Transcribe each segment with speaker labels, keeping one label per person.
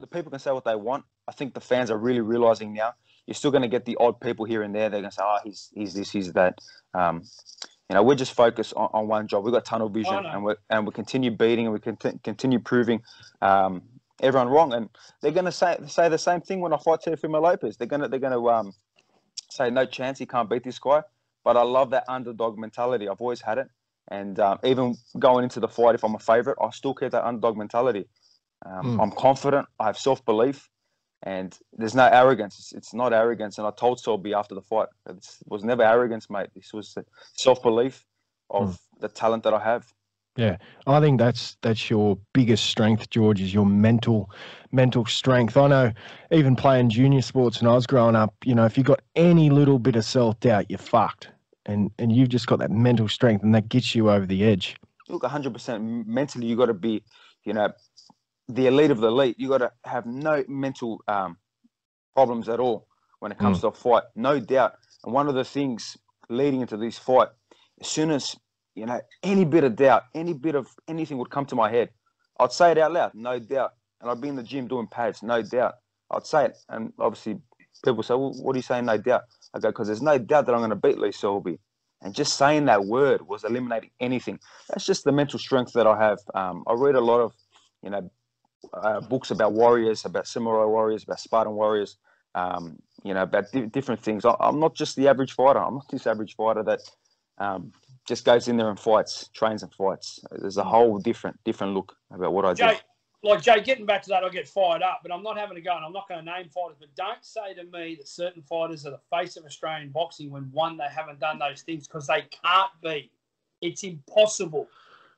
Speaker 1: the people can say what they want. I think the fans are really realizing now. You're still going to get the odd people here and there. They're going to say, "Oh, he's he's this, he's that." Um, you know, we're just focused on, on one job. We've got tunnel vision, and we and we continue beating and we conti- continue proving um, everyone wrong. And they're going to say say the same thing when I fight Teofimo Lopez. They're going to they're going to um, say, "No chance, he can't beat this guy." But I love that underdog mentality. I've always had it, and um, even going into the fight, if I'm a favorite, I still keep that underdog mentality. Um, mm. I'm confident. I have self belief, and there's no arrogance. It's, it's, not arrogance. And I told Selby after the fight, it was never arrogance, mate. This was self belief of mm. the talent that I have.
Speaker 2: Yeah, I think that's that's your biggest strength, George, is your mental mental strength. I know, even playing junior sports when I was growing up, you know, if you got any little bit of self doubt, you're fucked, and and you've just got that mental strength, and that gets you over the edge.
Speaker 1: Look, 100% mentally, you got to be, you know, the elite of the elite. You got to have no mental um, problems at all when it comes mm. to a fight, no doubt. And one of the things leading into this fight, as soon as you know any bit of doubt, any bit of anything would come to my head, I'd say it out loud, no doubt. And I'd be in the gym doing pads, no doubt. I'd say it, and obviously people say, "Well, what are you saying, no doubt?" I go, "Because there's no doubt that I'm going to beat Lee Selby." And just saying that word was eliminating anything. That's just the mental strength that I have. Um, I read a lot of, you know, uh, books about warriors, about samurai warriors, about Spartan warriors, um, you know, about di- different things. I- am not just the average fighter. I'm not this average fighter that um, just goes in there and fights, trains and fights. There's a whole different different look about what I
Speaker 3: Jay,
Speaker 1: do.
Speaker 3: Like Jay, getting back to that, I get fired up, but I'm not having a go, and I'm not going to name fighters. But don't say to me that certain fighters are the face of Australian boxing when one they haven't done those things because they can't be. It's impossible.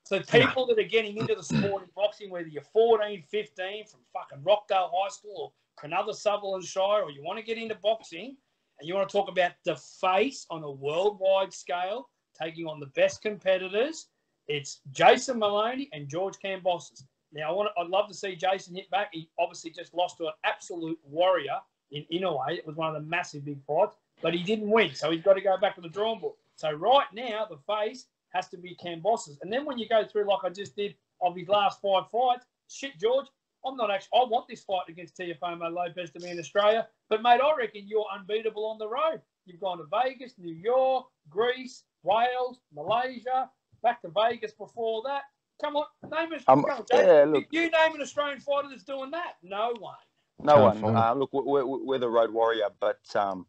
Speaker 3: So people that are getting into the sport in boxing, whether you're 14, 15, from fucking Rockdale High School or Cronulla Sutherland Shire, or you want to get into boxing and you want to talk about the face on a worldwide scale, taking on the best competitors, it's Jason Moloney and George Kambosos. Now, I want to, I'd love to see Jason hit back. He obviously just lost to an absolute warrior in Inoue. It was one of the massive big fights, but he didn't win, so he's got to go back to the drawing board. So right now, the face has to be Kambosos. And then when you go through, like I just did, of his last five fights, shit, George, I'm not actually, I want this fight against Teofimo Lopez to be in Australia. But, mate, I reckon you're unbeatable on the road. You've gone to Vegas, New York, Greece, Wales, Malaysia, back to Vegas before that. Come on, name us. Um, yeah, look, you name an Australian fighter that's doing that. No one.
Speaker 1: No one. Uh, look, we're, we're, the road warrior, but um,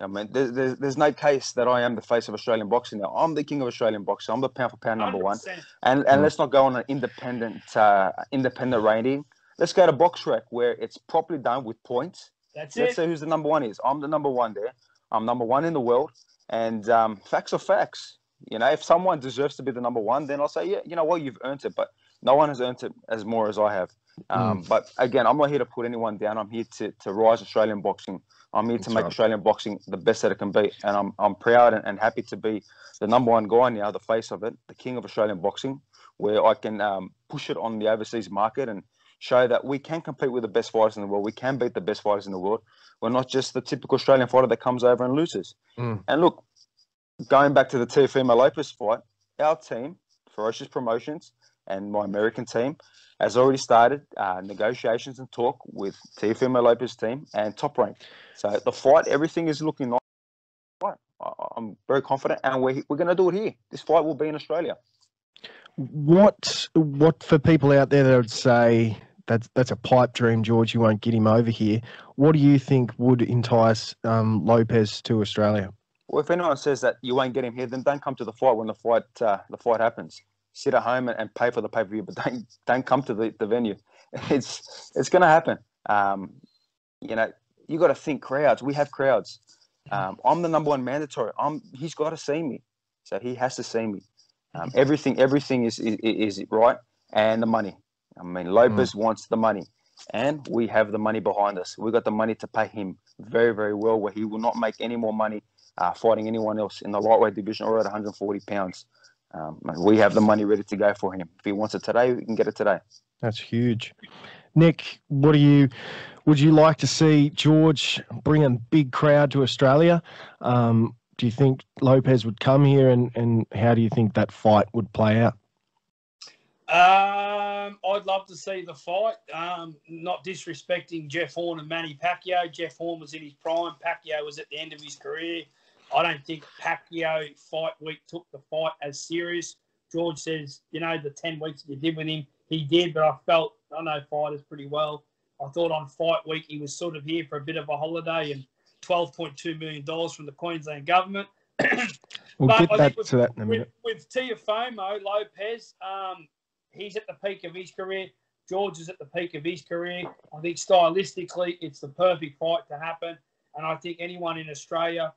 Speaker 1: I mean, there's, there's, there's no case that I am the face of Australian boxing now. I'm the king of Australian boxing. I'm the pound for pound number 100%. one. And and let's not go on an independent uh, independent rating. Let's go to BoxRec where it's properly done with points.
Speaker 3: That's
Speaker 1: let's
Speaker 3: it.
Speaker 1: say who's the number one is. I'm the number one there. I'm number one in the world. And um, facts are facts. You know, if someone deserves to be the number one, then I'll say, yeah, you know what, you've earned it. But no one has earned it as more as I have. Um, mm. But again, I'm not here to put anyone down. I'm here to, to rise Australian boxing I'm here to make. Australian boxing the best that it can be, and I'm I'm proud and, and, happy to be the number one guy now, the face of it, the king of Australian boxing, where I can um, push it on the overseas market and show that we can compete with the best fighters in the world. We can beat the best fighters in the world. We're not just the typical Australian fighter that comes over and loses. Mm. And look, going back to the Teofimo Lopez fight, our team, Ferocious Promotions, and my American team has already started uh, negotiations and talk with Teofimo Lopez team and Top Rank. So the fight, everything is looking nice. I'm very confident, and we're we're going to do it here. This fight will be in Australia.
Speaker 2: What what for people out there that would say that's that's a pipe dream, George? You won't get him over here. What do you think would entice um, Lopez to Australia?
Speaker 1: Well, if anyone says that you won't get him here, then don't come to the fight when the fight uh, the fight happens sit at home and, and pay for the pay per view, but don't don't come to the, the venue. It's it's going to happen. Um, you know, you got to think crowds. We have crowds. Um, I'm the number one mandatory. I'm he's got to see me, so he has to see me. Um, everything everything is, is, is right, and the money. I mean, Lopez mm. wants the money, and we have the money behind us. We got the money to pay him very very well, where he will not make any more money uh, fighting anyone else in the lightweight division or at 140 pounds. Um, we have the money ready to go for him. If he wants it today, we can get it today.
Speaker 2: That's huge. Nick, what do you would you like to see George bring a big crowd to Australia? Um, do you think Lopez would come here, and, and how do you think that fight would play out?
Speaker 3: Um. I'd love to see the fight. Um, not disrespecting Jeff Horn and Manny Pacquiao. Jeff Horn was in his prime. Pacquiao was at the end of his career. I don't think Pacquiao fight week took the fight as serious. George says, you know, the 10 weeks that you did with him, he did, but I felt, I know fighters pretty well. I thought on fight week he was sort of here for a bit of a holiday and $12.2 million from the Queensland government.
Speaker 2: We'll
Speaker 3: But
Speaker 2: get that
Speaker 3: with-
Speaker 2: to that in a
Speaker 3: with,
Speaker 2: minute.
Speaker 3: with Teofimo Lopez, um, he's at the peak of his career. George is at the peak of his career. I think stylistically, it's the perfect fight to happen. And I think anyone in Australia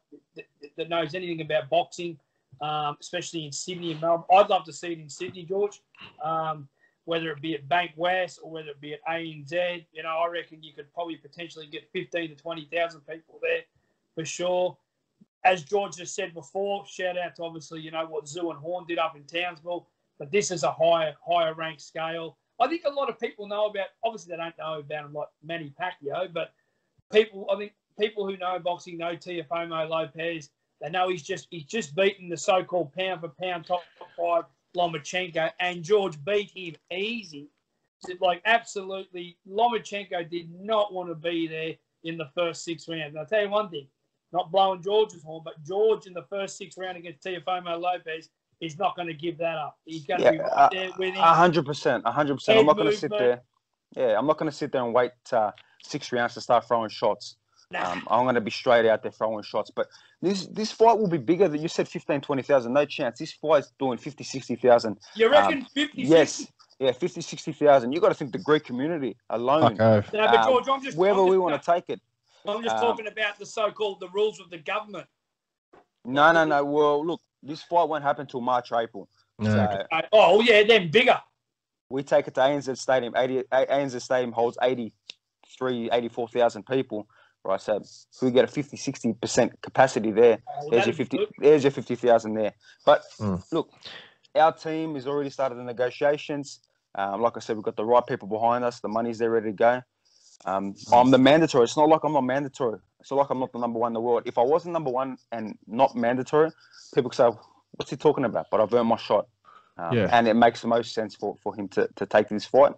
Speaker 3: that, knows anything about boxing, um, especially in Sydney and Melbourne, I'd love to see it in Sydney, George. Um, whether it be at Bankwest or whether it be at ANZ, you know, I reckon you could probably potentially get 15 to 20,000 people there for sure as George just said before, shout out to obviously, you know, what Tszyu and Horn did up in Townsville, but this is a higher higher rank scale. I think a lot of people know about obviously they don't know about him like Manny Pacquiao, but people I think people who know boxing know Teofimo Lopez. They know he's just he's just beaten the so called pound for pound top five Lomachenko and George beat him easy. Like absolutely Lomachenko did not want to be there in the first six rounds. And I'll tell you one thing, not blowing George's horn, but George in the first six round against Teofimo Lopez is not going to give that up. He's going to be right
Speaker 1: uh,
Speaker 3: there with him.
Speaker 1: A hundred percent, a hundred percent. I'm not going to sit there. Yeah, I'm not going to sit there and wait uh, six rounds to start throwing shots.
Speaker 3: Nah.
Speaker 1: Um, I'm going to be straight out there throwing shots. But this this fight will be bigger than you said 15, 20,000. No chance. This fight's doing 50, 60,000.
Speaker 3: you reckon 50
Speaker 1: um, Yes. Yeah, 50, 60,000. You got to think the Greek community alone,
Speaker 2: Fuck oath.
Speaker 3: No, but
Speaker 1: um,
Speaker 3: George, I'm just,
Speaker 1: wherever
Speaker 3: I'm
Speaker 1: we want to take it.
Speaker 3: I'm just
Speaker 1: um,
Speaker 3: talking about the so-called the rules of the government.
Speaker 1: No, no, no. Well, look, this fight won't happen till March, April.
Speaker 2: No.
Speaker 1: So
Speaker 3: Uh, oh yeah, then bigger.
Speaker 1: we take it to ANZ Stadium. 80, ANZ Stadium holds 83, 84,000 people. Right, so if we get a 50, 60% capacity there,
Speaker 3: Oh,
Speaker 1: there's your 50, there's your 50,000 there. But
Speaker 2: Mm.
Speaker 1: look, our team has already started the negotiations. Um, like I said, we've got the right people behind us. The money's there ready to go. Um, I'm the mandatory. It's not like I'm not mandatory. It's not like I'm not the number one in the world. If I wasn't number one and not mandatory, people could say, what's he talking about? But I've earned my shot. Um,
Speaker 2: Yeah.
Speaker 1: And it makes the most sense for, for him to, to take this fight.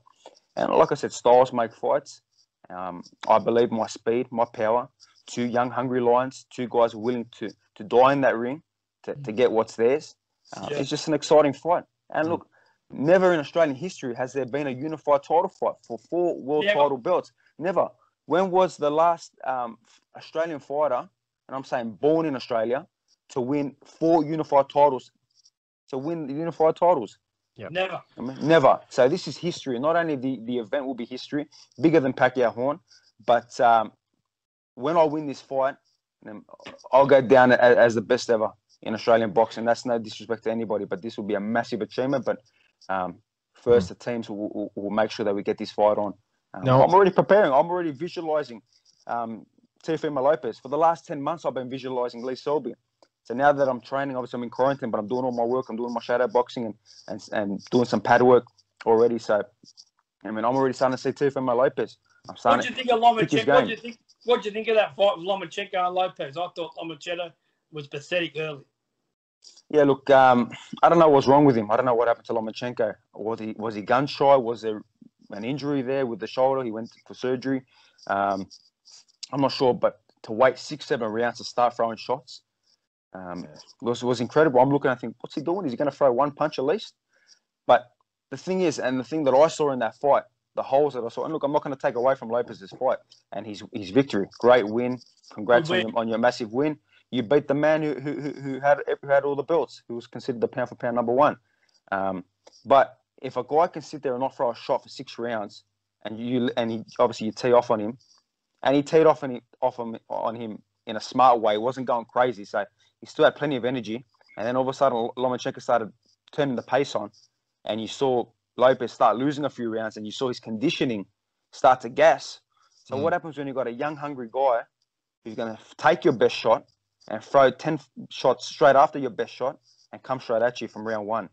Speaker 1: And like I said, styles make fights. Um, I believe my speed, my power, two young, hungry lions, two guys willing to, to die in that ring to, to get what's theirs. Um,
Speaker 3: Yeah.
Speaker 1: It's just an exciting fight. And look, never in Australian history has there been a unified title fight for four world
Speaker 3: Yeah,
Speaker 1: title belts. Never. When was the last um, Australian fighter, and I'm saying born in Australia, to win four unified titles? To win the unified titles?
Speaker 3: Never.
Speaker 1: I mean, never. So this is history. Not only the, the event will be history, bigger than Pacquiao Horn, but um, when I win this fight, then I'll go down as, as the best ever in Australian boxing. That's no disrespect to anybody, but this will be a massive achievement. But um, first, the teams will, will, will make sure that we get this fight on. Um,
Speaker 2: No.
Speaker 1: I'm already preparing. I'm already visualizing um, Teofimo Lopez. For the last 10 months, I've been visualizing Lee Selby. So now that I'm training, obviously I'm in quarantine, but I'm doing all my work. I'm doing my shadow boxing and, and, and doing some pad work already. So, I mean, I'm already starting to see Teofimo Lopez. I'm
Speaker 3: What
Speaker 1: starting
Speaker 3: do you think of Lomachenko? What do you think? What do you think of that fight with Lomachenko and Lopez? I thought Lomachenko was pathetic early.
Speaker 1: Yeah, look, um, I don't know what's wrong with him. I don't know what happened to Lomachenko. Was he was he gun shy? Was there an injury there with the shoulder? He went for surgery. Um, I'm not sure, but to wait six, seven rounds to start throwing shots um, was was incredible. I'm looking, I think, what's he doing? Is he going to throw one punch at least? But the thing is, and the thing that I saw in that fight, the holes that I saw, and look, I'm not going to take away from Lopez's fight and his his victory. Great win. Congrats
Speaker 3: Good
Speaker 1: on your, on your massive win. You beat the man who, who, who- had who had all the belts, who was considered the pound for pound number one. Um, but if a guy can sit there and not throw a shot for six rounds, and you and he obviously you tee off on him, and he teed off on him, off on, on him in a smart way, wasn't going crazy, so he still had plenty of energy. And then all of a sudden, Lomachenko started turning the pace on, and you saw Lopez start losing a few rounds, and you saw his conditioning start to gas. So
Speaker 2: Mm.
Speaker 1: what happens when you've got a young, hungry guy who's going to take your best shot and throw ten shots straight after your best shot and come straight at you from round one?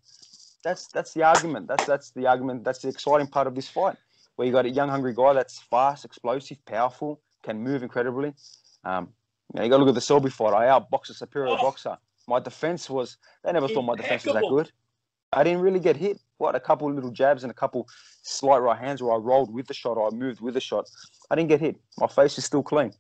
Speaker 1: That's that's the argument. That's that's the argument. That's the exciting part of this fight, where you got a young, hungry guy that's fast, explosive, powerful, can move incredibly. Um, you, know, you got to look at the Selby fight. I outboxed a superior
Speaker 3: Oh.
Speaker 1: boxer. My defense was. They never thought my defense was that good. I didn't really get hit. What a couple little jabs and a couple slight right hands where I rolled with the shot, or I moved with the shot. I didn't get hit. My face is still clean.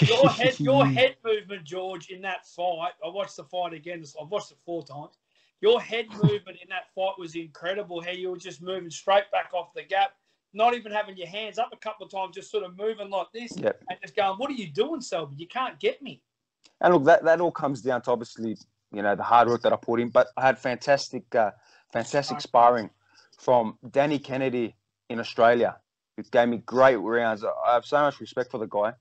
Speaker 3: Your head, your head movement, George, in that fight. I watched the fight again. I've watched it four times. Your head movement in that fight was incredible. How you were just moving straight back off the gap, not even having your hands up a couple of times, just sort of moving like this and just going, "What are you doing, Selby? You can't get me."
Speaker 1: And look, that, that all comes down to obviously, you know, the hard work that I put in. But I had fantastic, uh, fantastic sparring from Danny Kennedy in Australia, who gave me great rounds. I have so much respect for the guy.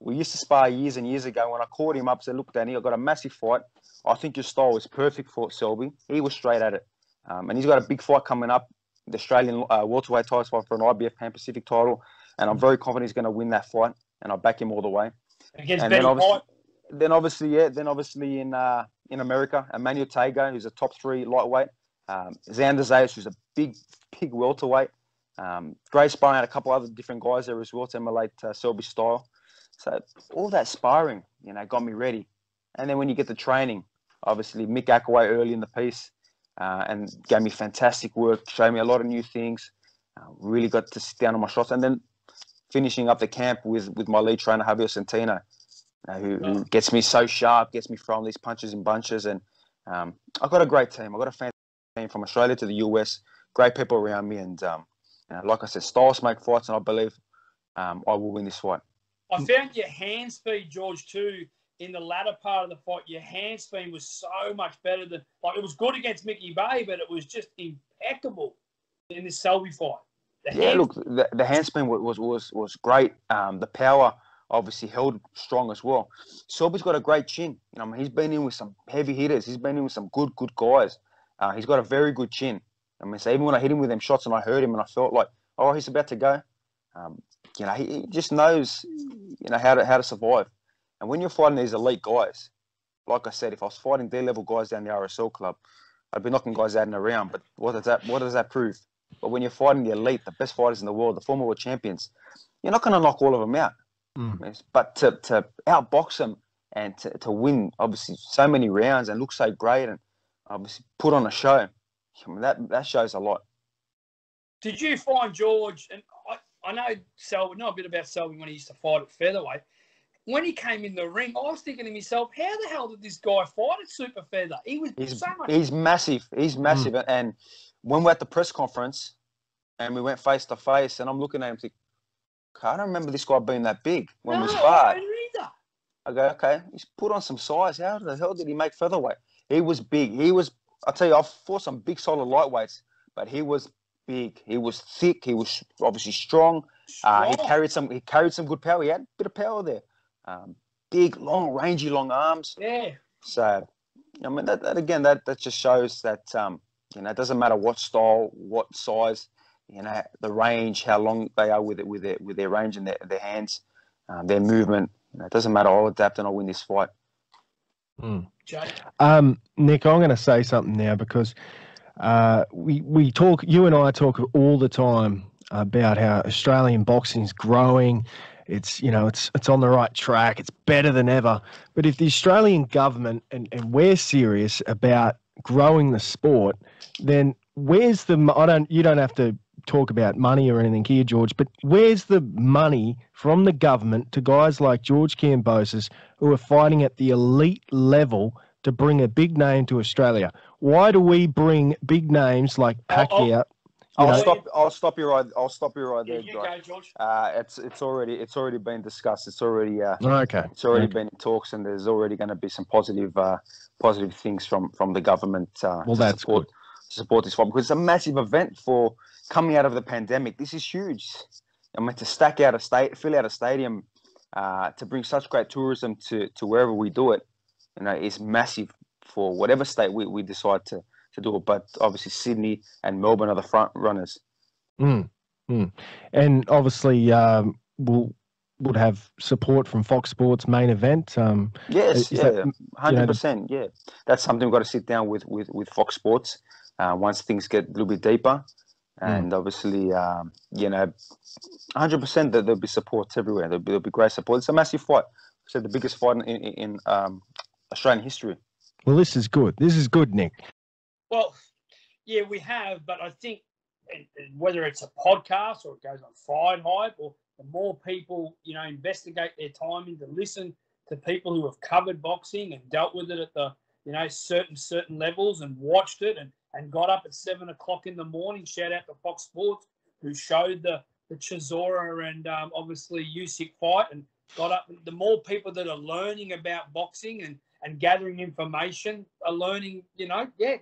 Speaker 1: We used to spar years and years ago. When I called him up, and said, "Look, Danny, I've got a massive fight. I think your style is perfect for Selby." He was straight at it, um, and he's got a big fight coming up, the Australian uh, welterweight title fight for an IBF Pan Pacific title, and I'm very confident he's going to win that fight, and I back him all the way
Speaker 3: Against
Speaker 1: And
Speaker 3: Benny
Speaker 1: then obviously-
Speaker 3: White.
Speaker 1: then obviously, yeah, then obviously in uh, in America, Emmanuel Tagoe, who's a top three lightweight, um, Xander Zayas, who's a big, big welterweight. Um, great sparring had a couple other different guys there as well to emulate uh, Selby style. So all that sparring, you know, got me ready. And then when you get the training, obviously Mick Ackaway early in the piece, uh, and gave me fantastic work, showed me a lot of new things. Uh, really got to sit down on my shots, and then finishing up the camp with with my lead trainer Javier Centeno uh, who, who gets me so sharp, gets me throwing these punches in bunches. And um, I've got a great team. I've got a fantastic team from Australia to the US, great people around me. And um, you know, like I said, styles make fights, and I believe um, I will win this fight.
Speaker 3: I found your hand speed, George, too, in the latter part of the fight. Your hand speed was so much better than like it was good against Mickey Bey, but it was just impeccable in this Selby fight. The
Speaker 1: Yeah, look, the, the handspin wa- was was was great. Um, the power obviously held strong as well. Selby's got a great chin. You know, I mean, he's been in with some heavy hitters. He's been in with some good good guys. Uh, he's got a very good chin. I mean, so even when I hit him with them shots and I heard him and I felt like, oh, he's about to go. Um, you know, he, he just knows, you know, how to how to survive. And when you're fighting these elite guys, like I said, if I was fighting their level guys down the RSL club, I'd be knocking guys out and around. But what does that what does that prove? But when you're fighting the elite, the best fighters in the world, the former world champions, you're not going to knock all of them out.
Speaker 2: Mm.
Speaker 1: But to, to outbox them and to, to win, obviously, so many rounds and look so great and obviously put on a show, I mean, that, that shows a lot.
Speaker 3: Did you find George? And I, I know Selwyn, know a bit about Selwyn when he used to fight at featherweight. When he came in the ring, I was thinking to myself, how the hell did this guy fight at super feather? He was
Speaker 1: He's,
Speaker 3: so much.
Speaker 1: he's massive. He's massive. And when we're at the press conference and we went face to face, and I'm looking at him, think, I don't remember this guy being that big when
Speaker 3: no,
Speaker 1: we
Speaker 3: I
Speaker 1: sparred. I go, okay, he's put on some size. How the hell did he make featherweight? He was big. He was, I tell you, I've fought some big, solid lightweights, but he was big. He was thick. He was obviously strong. Uh, he carried some. He carried some good power. He had a bit of power there. Um, big, long, rangy, long arms.
Speaker 3: Yeah.
Speaker 1: So, I mean, that, that again, that that just shows that um, you know, it doesn't matter what style, what size, you know, the range, how long they are with it, with their with their range and their, their hands, um, their movement. You know, it doesn't matter. I'll adapt and I'll win this fight.
Speaker 3: Jay.
Speaker 2: Um, Nick, I'm going to say something now because uh, we we talk. You and I talk all the time about how Australian boxing is growing. It's you know it's it's on the right track. It's better than ever. But if the Australian government and, and we're serious about growing the sport, then where's the? I don't. You don't have to talk about money or anything here, George. But where's the money from the government to guys like George Kambosos who are fighting at the elite level to bring a big name to Australia? Why do we bring big names like
Speaker 3: Oh, oh.
Speaker 2: Pacquiao?
Speaker 1: I'll
Speaker 3: know-
Speaker 1: stop. I'll stop you right. I'll stop you right
Speaker 3: Yeah,
Speaker 1: there,
Speaker 3: you go, George.
Speaker 1: Uh, it's it's already it's already been discussed. It's already uh,
Speaker 2: Okay.
Speaker 1: it's already
Speaker 2: Okay.
Speaker 1: been in talks, and there's already going to be some positive uh, positive things from from the government. Uh,
Speaker 2: Well,
Speaker 1: to
Speaker 2: that's
Speaker 1: support, to support this fight because it's a massive event for coming out of the pandemic. This is huge. I mean, to stack out a state, fill out a stadium, uh, to bring such great tourism to to wherever we do it, you know, is massive for whatever state we, we decide to to do it. But obviously, Sydney and Melbourne are the front runners.
Speaker 2: Mm, mm. And obviously, um, we'll would have support from Fox Sports main event. Um,
Speaker 1: Yes, yeah, hundred percent. Yeah, that's something we've got to sit down with with with Fox Sports uh, once things get a little bit deeper, and obviously, um, you know, hundred percent that there'll be support everywhere. There'll be, there'll be great support. It's a massive fight. I said the biggest fight in in, in um, Australian history.
Speaker 2: well, this is good. This is good, Nick.
Speaker 3: Well, yeah, we have, but I think whether it's a podcast or it goes on FightHype, or the more people you know investigate their time into listen to people who have covered boxing and dealt with it at the you know certain certain levels and watched it and and got up at seven o'clock in the morning. Shout out to Fox Sports who showed the the Chisora and um, obviously Usyk fight and got up. The more people that are learning about boxing and and gathering information are learning. You know, yeah,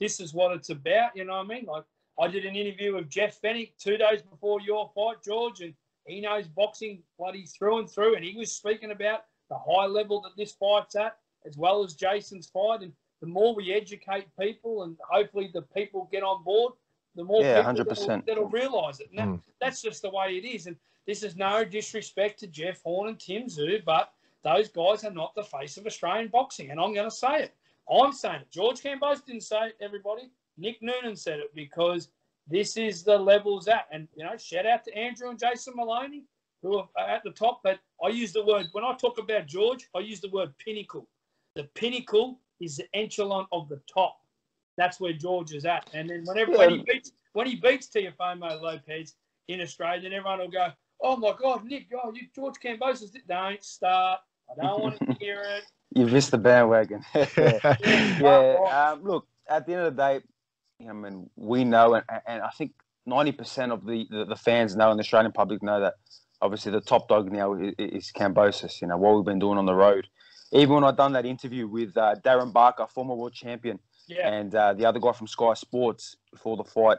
Speaker 3: this is what it's about. You know what I mean? Like I did an interview with Jeff Fenech two days before your fight, George, and he knows boxing bloody through and through, and he was speaking about the high level that this fight's at, as well as Jason's fight. And the more we educate people, and hopefully the people get on board, the more
Speaker 1: Yeah,
Speaker 3: people
Speaker 1: 100%.
Speaker 3: that'll, that'll realise it. And that,
Speaker 2: Mm.
Speaker 3: that's just the way it is. And this is no disrespect to Jeff Horn and Tim Tszyu, but those guys are not the face of Australian boxing. And I'm going to say it. I'm saying it. George Kambosos didn't say it, everybody. Nick Noonan said it because this is the levels at. And, you know, shout out to Andrew and Jason Moloney who are at the top. But I use the word, when I talk about George, I use the word pinnacle. The pinnacle is the echelon of the top. That's where George is at. And then whenever when he beats when he beats Teofimo Lopez in Australia, then everyone will go, "Oh my God, Nick, oh, you George Kambosos, don't start. I don't want to hear it."
Speaker 1: You've missed the bandwagon.
Speaker 3: Yeah.
Speaker 1: yeah. Um, look, at the end of the day, I mean, we know, and, and I think ninety percent of the, the, the fans know, and the Australian public know that obviously the top dog now is, is Kambosos. You know what we've been doing on the road. Even when I done that interview with uh, Darren Barker, former world champion,
Speaker 3: Yeah,
Speaker 1: and uh, the other guy from Sky Sports before the fight,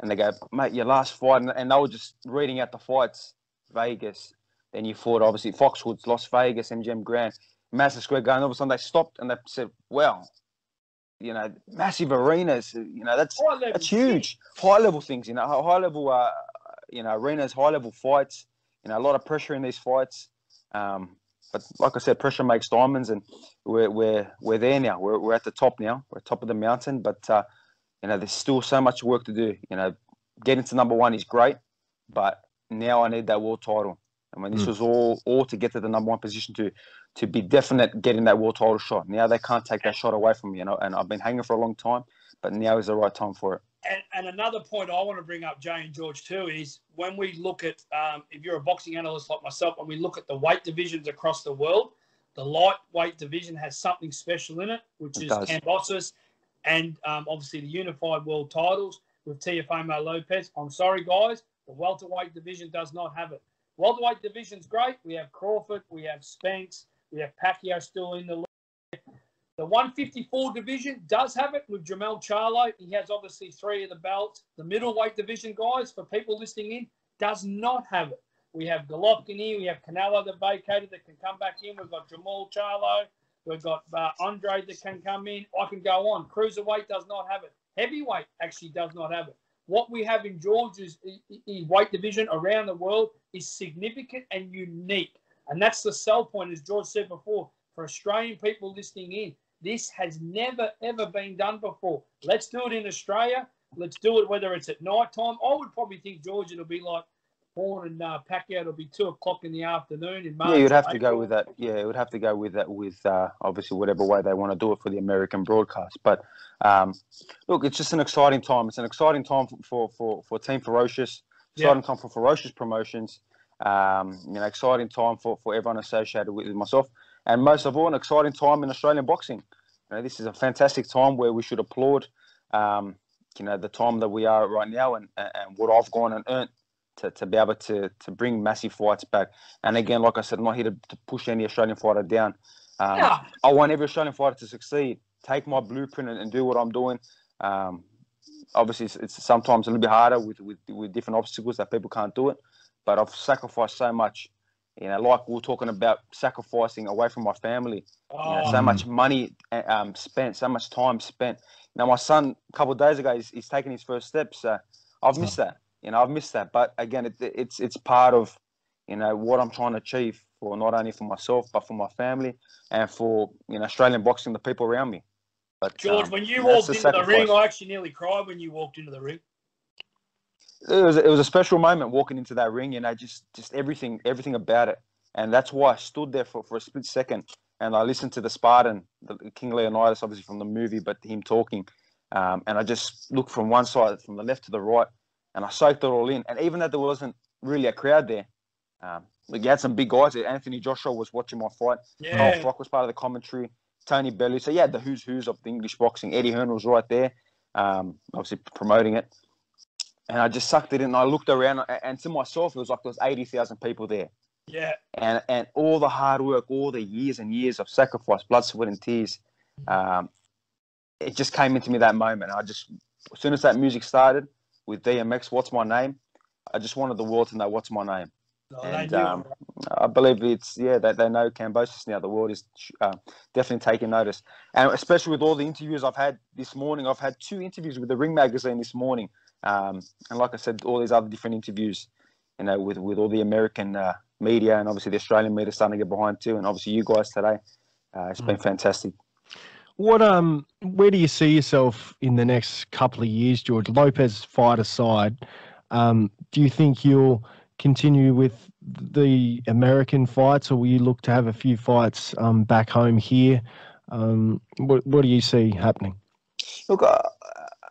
Speaker 1: and they go, mate, your last fight, and, and they were just reading out the fights, Vegas. Then you fought obviously Foxwoods, Las Vegas, MGM Grand, Madison Square Garden. All of a sudden they stopped and they said, well, you know, massive arenas, you know, that's that's
Speaker 3: shit.
Speaker 1: huge. High level things, you know, high high level, uh, you know, arenas, high level fights. You know, a lot of pressure in these fights. Um, but like I said, pressure makes diamonds, and we're we're we're there now. We're we're at the top now. We're top of the mountain, but uh, you know, there's still so much work to do. You know, getting to number one is great, but now I need that world title. I mean, this
Speaker 2: Mm.
Speaker 1: was all all to get to the number one position to to be definite getting that world title shot. Now they can't take that shot away from me, you know. And I've been hanging for a long time, but now is the right time for it.
Speaker 3: And, and another point I want to bring up, Jay and George, too, is when we look at, um, if you're a boxing analyst like myself, when we look at the weight divisions across the world, the lightweight division has something special in it, which
Speaker 1: It
Speaker 3: is
Speaker 1: does.
Speaker 3: Kambosos and um, obviously the unified world titles with Teofimo Lopez. I'm sorry, guys, the welterweight division does not have it. Welterweight division's great. We have Crawford, we have Spence, we have Pacquiao still in the league. The 154 division does have it with Jermell Charlo. He has obviously three of the belts. The middleweight division, guys, for people listening in, does not have it. We have Golovkin here. We have Canelo that vacated that can come back in. We've got Jermall Charlo. We've got uh, Andre that can come in. I can go on. Cruiserweight does not have it. Heavyweight actually does not have it. What we have in George's weight division around the world is significant and unique. And that's the sell point, as George said before, for Australian people listening in. This has never, ever been done before. Let's do it in Australia. Let's do it whether it's at night time. I would probably think, George, it'll be like Horn and uh, Pacquiao. It'll be two o'clock in the afternoon in March.
Speaker 1: Yeah, you'd have to go with that. Yeah, it would have to go with that with uh, obviously whatever way they want to do it for the American broadcast. But um, look, it's just an exciting time. It's an exciting time for for for, Team Ferocious.
Speaker 3: Yeah.
Speaker 1: Exciting time for Ferocious Promotions. Um, you know, exciting time for, for everyone associated with myself, and most of all, an exciting time in Australian boxing. You know, this is a fantastic time where we should applaud. Um, you know, the time that we are right now, and and what I've gone and earned to, to be able to to bring massive fights back. And again, like I said, I'm not here to, to push any Australian fighter down. Um,
Speaker 3: Yeah.
Speaker 1: I want every Australian fighter to succeed. Take my blueprint and, and do what I'm doing. Um, obviously, it's, it's sometimes a little bit harder with, with with different obstacles that people can't do it. But I've sacrificed so much. You know, like we were talking about sacrificing away from my family. You know,
Speaker 3: Oh,
Speaker 1: so
Speaker 2: Mm.
Speaker 1: much money um, spent, so much time spent. Now, my son, a couple of days ago, he's, he's taking his first steps. So I've missed that. You know, I've missed that. But again, it, it's it's part of, you know, what I'm trying to achieve for not only for myself but for my family and for you know Australian boxing, the people around me. But
Speaker 3: George,
Speaker 1: um,
Speaker 3: when you walked into the ring. I actually nearly cried when you walked into the ring.
Speaker 1: It was it was a special moment walking into that ring. You know, just just everything everything about it, and that's why I stood there for, for a split second and I listened to the Spartan, the King Leonidas, obviously from the movie, but him talking. Um, and I just looked from one side, from the left to the right, and I soaked it all in. And even though there wasn't really a crowd there, um, like you had some big guys. Anthony Joshua was watching my fight.
Speaker 3: Yeah.
Speaker 1: Carl Froch was part of the commentary. Tony Bellew. So yeah, the who's who's of the English boxing. Eddie Hearn was right there, um, obviously promoting it. And I just sucked it in. And I looked around, and to myself, it was like there was eighty thousand people there.
Speaker 3: Yeah.
Speaker 1: And and all the hard work, all the years and years of sacrifice, blood, sweat, and tears. Um, it just came into me that moment. I just, as soon as that music started with DMX, what's my name? I just wanted the world to know what's my name.
Speaker 3: No,
Speaker 1: And,
Speaker 3: they knew.
Speaker 1: um, I believe it's yeah they, they know Kambosos now. The world is uh, definitely taking notice, and especially with all the interviews I've had this morning. I've had two interviews with the Ring magazine this morning, um, and like I said, all these other different interviews, you know, with with all the American uh, media and obviously the Australian media starting to get behind too, and obviously you guys today. Uh, it's been fantastic.
Speaker 2: What um, where do you see yourself in the next couple of years, George? Lopez fight aside, um, do you think you'll continue with the American fights, or will you look to have a few fights um, back home here? Um, what what do you see happening?
Speaker 1: Look, uh,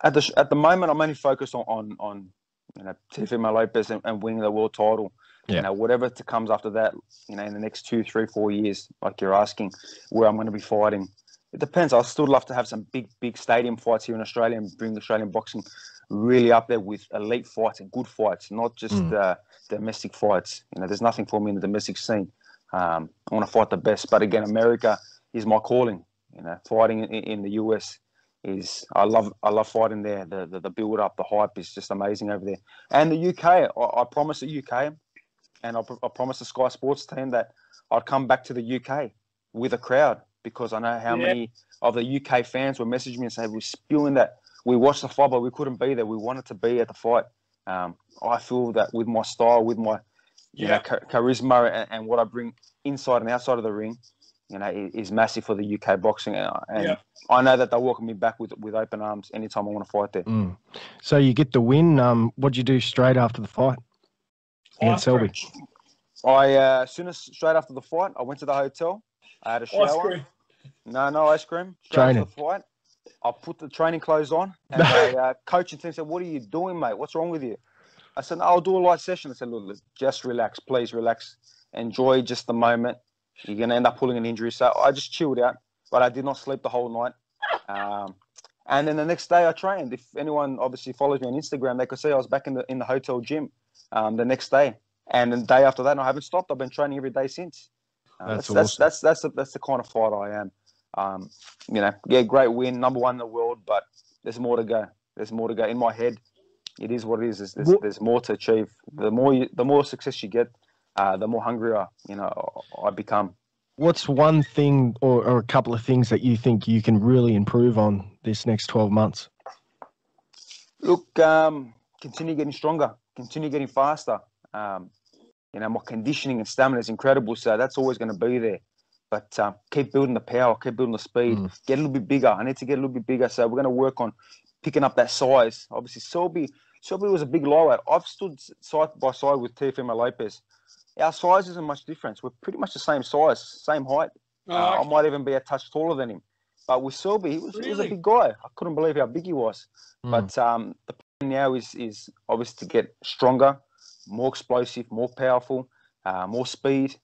Speaker 1: at the at the moment, I'm only focused on on, on you know Teofimo Lopez and, and winning the world title.
Speaker 2: Yeah.
Speaker 1: You know, whatever to comes after that, you know, in the next two, three, four years, like you're asking, where I'm going to be fighting. It depends. I'd still love to have some big, big stadium fights here in Australia and bring Australian boxing really up there with elite fights and good fights, not just
Speaker 2: Mm.
Speaker 1: uh, domestic fights. You know, there's nothing for me in the domestic scene. Um, I want to fight the best, but again, America is my calling. You know, fighting in, in the US is I love I love fighting there. The, the the build up, the hype is just amazing over there. And the UK, I, I promised the UK, and I, I promised the Sky Sports team that I'd come back to the UK with a crowd because I know how
Speaker 3: Yeah.
Speaker 1: many of the UK fans were messaging me and saying we're spewing that we watched the fight, but we couldn't be there. We wanted to be at the fight. Um, I feel that with my style, with my you know
Speaker 3: Yeah.
Speaker 1: cha- charisma and, and what I bring inside and outside of the ring, you know, i- is massive for the UK boxing. And, and
Speaker 3: Yeah.
Speaker 1: I know that they'll welcome me back with with open arms anytime I want to fight there.
Speaker 2: Mm. So you get the win. Um, what'd you do straight after the fight? Ian
Speaker 3: Ice
Speaker 2: Selby.
Speaker 3: cream.
Speaker 1: I uh, as soon as straight after the fight, I went to the hotel. I had a shower.
Speaker 3: Ice
Speaker 1: shower.
Speaker 3: cream.
Speaker 1: No, no ice cream. Straight
Speaker 2: Training.
Speaker 1: after the fight, I put the training clothes on, and the uh, coaching team said, "What are you doing, mate? What's wrong with you?" I said, no, "I'll do a light session." I said, "Look, just relax, please relax, enjoy just the moment. You're gonna end up pulling an injury." So I just chilled out, but I did not sleep the whole night. Um, and then the next day, I trained. If anyone obviously follows me on Instagram, they could see I was back in the in the hotel gym um, the next day, and the day after that, I haven't stopped. I've been training every day since. Uh,
Speaker 2: That's
Speaker 1: that's, that's,
Speaker 2: awesome.
Speaker 1: that's that's the, that's the kind of fighter I am. Um, you know, yeah, great win, number one in the world, but there's more to go. There's more to go. In my head, it is what it is. There's, there's, there's more to achieve. The more you, the more success you get, uh, the more hungrier you know I become.
Speaker 2: What's one thing or, or a couple of things that you think you can really improve on this next 12 months?
Speaker 1: Look, um, continue getting stronger, continue getting faster. Um, you know, my conditioning and stamina is incredible, so that's always going to be there. But um, keep building the power, keep building the speed,
Speaker 2: Mm.
Speaker 1: get a little bit bigger. I need to get a little bit bigger, so we're going to work on picking up that size. Obviously, Selby, Selby was a big lightweight. I've stood side by side with Teofimo Lopez. Our size isn't much difference. We're pretty much the same size, same height.
Speaker 3: Oh,
Speaker 1: Uh, I might even be a touch taller than him. But with Selby, he was, he was a big guy. I couldn't believe how big he was.
Speaker 2: Mm.
Speaker 1: But um, the plan now is is obviously to get stronger, more explosive, more powerful, uh, more speed.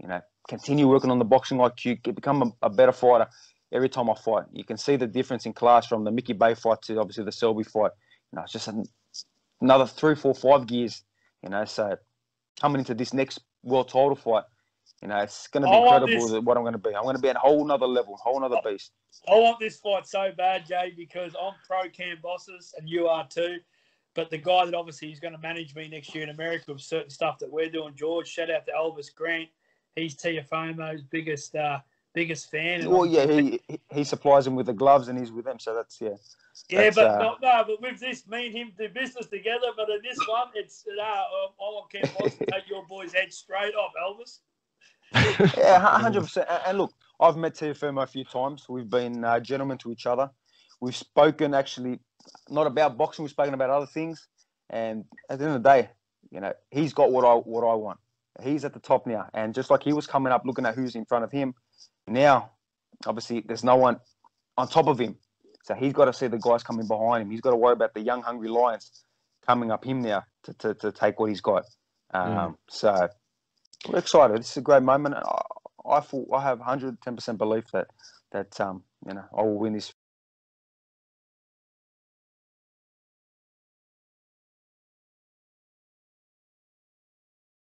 Speaker 1: You know, continue working on the boxing IQ, get become a, a better fighter every time I fight. You can see the difference in class from the Mickey Bey fight to obviously the Selby fight. You know, it's just an, another three, four, five gears. You know, so coming into this next world title fight, you know, it's going to be incredible
Speaker 3: this-
Speaker 1: what I'm going to be. I'm going to be at a whole nother level, whole nother beast.
Speaker 3: I want this fight so bad, Jay, because I'm pro Kambosos and you are too. But the guy that obviously is going to manage me next year in America with certain stuff that we're doing, George, shout out to Elvis Grant. He's Teofimo's biggest uh, biggest fan.
Speaker 1: Well, yeah, he he- supplies him with the gloves and he's with them, so that's yeah.
Speaker 3: yeah,
Speaker 1: that's,
Speaker 3: but
Speaker 1: uh,
Speaker 3: no, no, but with this, me and him do business together. But in this one, it's uh, I want Cam Bosses to take your boy's head straight off, Elvis.
Speaker 1: Yeah, hundred percent. And look, I've met Teofimo a few times. We've been uh, gentlemen to each other. We've spoken actually not about boxing. We've spoken about other things. And at the end of the day, you know, he's got what I what I want. He's at the top now, and just like he was coming up, looking at who's in front of him, now, obviously, there's no one on top of him. So he's got to see the guys coming behind him. He's got to worry about the young, hungry Lions coming up him now to, to, to take what he's got. Um, mm. So we're excited. This is a great moment. I, I, I have 110% belief that that um, you know I will win this